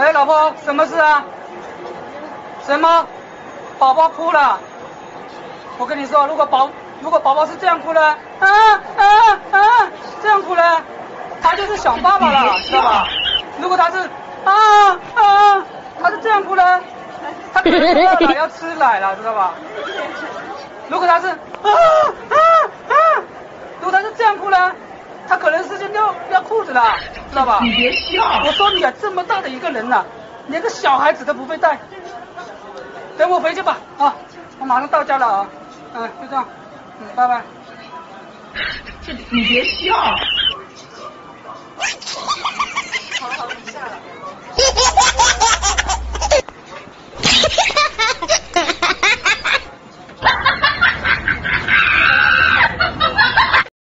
哎，老婆，什么事啊？什么？宝宝哭了？我跟你说，如果宝如果宝宝是这样哭的，啊啊啊，这样哭的，他就是想爸爸了，知道吧？如果他是啊啊，他是这样哭的，他可能饿了要吃奶了，知道吧？如果他是啊，如果他是这样哭呢，他可能是去尿尿裤子了，知道吧？你别笑。我说你啊，这么大的一个人了，连个小孩子都不会带。等我回去吧，啊，我马上到家了啊，嗯，就这样，嗯，拜拜。这你别笑。